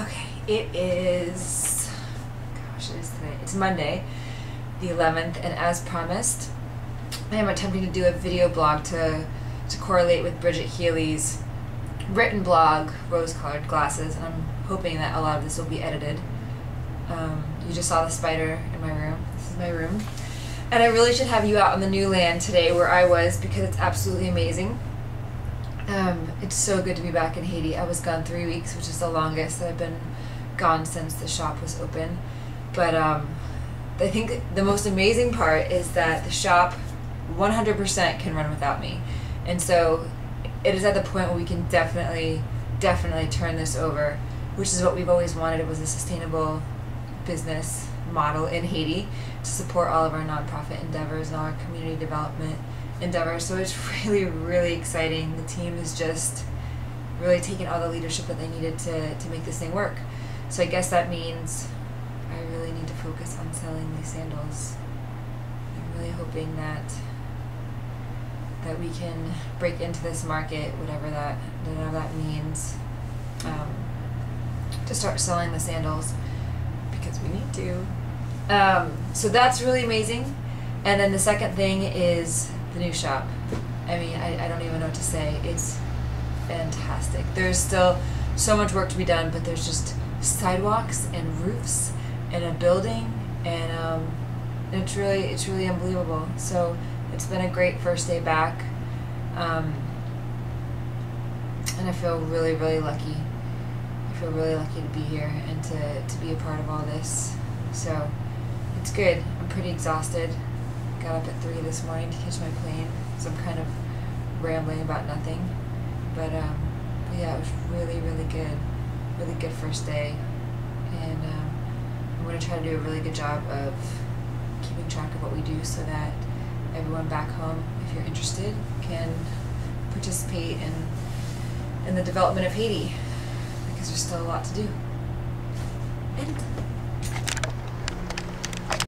Okay, it is. Gosh, it is today. It's Monday, the 11th, and as promised, I am attempting to do a video blog to to correlate with Bridget Healy's written blog, Rose Colored Glasses, and I'm hoping that a lot of this will be edited. Um, you just saw the spider in my room. This is my room. And I really should have you out on the new land today where I was because it's absolutely amazing. Um, it's so good to be back in Haiti. I was gone three weeks, which is the longest that I've been gone since the shop was open. But um, I think the most amazing part is that the shop 100% can run without me. And so it is at the point where we can definitely, definitely turn this over, which is what we've always wanted. It was a sustainable business model in Haiti to support all of our nonprofit endeavors and all our community development endeavors. So it's really, really exciting. The team is just really taking all the leadership that they needed to, to make this thing work. So I guess that means I really need to focus on selling these sandals. I'm really hoping that that we can break into this market, whatever that whatever that means, um, to start selling the sandals because we need to. Um, so that's really amazing. And then the second thing is the new shop. I mean, I, I don't even know what to say. It's fantastic. There's still so much work to be done, but there's just sidewalks and roofs and a building, and um, it's really it's really unbelievable. So it's been a great first day back, um, and I feel really really lucky. I feel really lucky to be here and to to be a part of all this. So it's good. I'm pretty exhausted. Got up at 3 this morning to catch my plane, so I'm kind of rambling about nothing. But, um, but yeah, it was really, really good. Really good first day. And um, I'm going to try to do a really good job of keeping track of what we do so that everyone back home, if you're interested, can participate in, in the development of Haiti because there's still a lot to do.